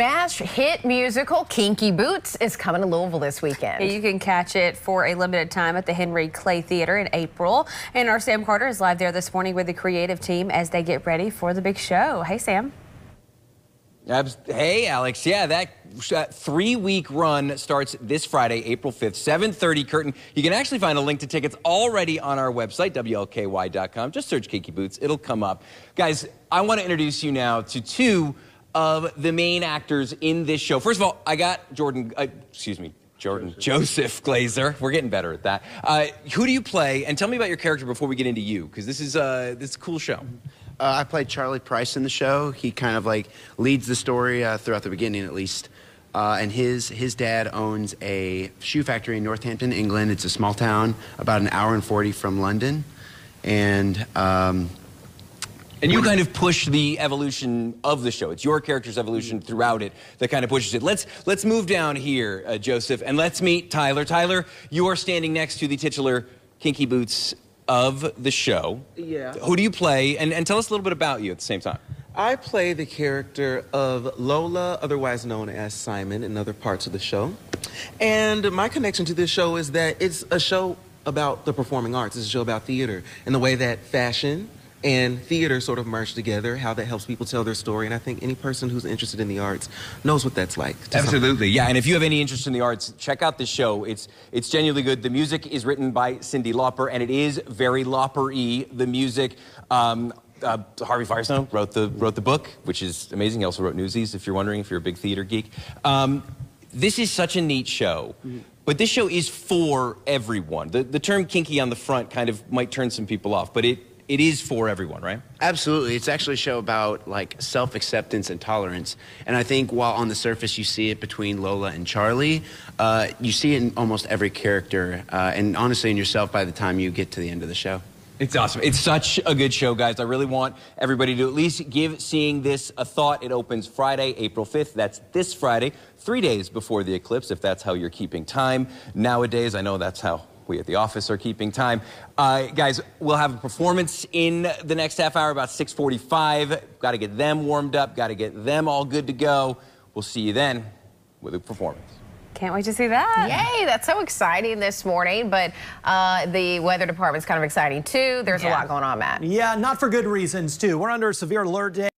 Smash hit musical Kinky Boots is coming to Louisville this weekend. You can catch it for a limited time at the Henry Clay Theater in April. And our Sam Carter is live there this morning with the creative team as they get ready for the big show. Hey, Sam. Hey, Alex. Yeah, that uh, three-week run starts this Friday, April 5th, 7.30 curtain. You can actually find a link to tickets already on our website, WLKY.com. Just search Kinky Boots. It'll come up. Guys, I want to introduce you now to two of the main actors in this show. First of all, I got Jordan, uh, excuse me, Jordan Joseph Glazer. We're getting better at that. Uh, who do you play? And tell me about your character before we get into you, because this is uh, this is a cool show. Uh, I played Charlie Price in the show. He kind of like leads the story uh, throughout the beginning, at least. Uh, and his his dad owns a shoe factory in Northampton, England. It's a small town, about an hour and forty from London, and. Um, and you kind of push the evolution of the show. It's your character's evolution throughout it that kind of pushes it. Let's let's move down here, uh, Joseph, and let's meet Tyler. Tyler, you are standing next to the titular Kinky Boots of the show. Yeah. Who do you play? And, and tell us a little bit about you at the same time. I play the character of Lola, otherwise known as Simon, in other parts of the show. And my connection to this show is that it's a show about the performing arts. It's a show about theater and the way that fashion and theater sort of merge together, how that helps people tell their story. And I think any person who's interested in the arts knows what that's like. Absolutely, yeah. And if you have any interest in the arts, check out this show. It's it's genuinely good. The music is written by Cyndi Lauper, and it is very Lauper-y. The music. Um, uh, Harvey Fierstein wrote the wrote the book, which is amazing. He also wrote Newsies, if you're wondering, if you're a big theater geek. Um, this is such a neat show. But this show is for everyone. The, the term kinky on the front kind of might turn some people off, but it, it is for everyone, right? Absolutely. It's actually a show about like self-acceptance and tolerance. And I think while on the surface you see it between Lola and Charlie, uh, you see it in almost every character, uh, and honestly in yourself by the time you get to the end of the show. It's awesome. It's such a good show, guys. I really want everybody to at least give seeing this a thought. It opens Friday, April 5th. That's this Friday, three days before the eclipse, if that's how you're keeping time. Nowadays, I know that's how we at the office are keeping time. Uh, guys, we'll have a performance in the next half hour, about 645. Got to get them warmed up, got to get them all good to go. We'll see you then with a performance. Can't wait to see that. Yay, that's so exciting this morning. But uh, the weather department's kind of exciting too. There's yeah. a lot going on, Matt. Yeah, not for good reasons too. We're under a severe alert day.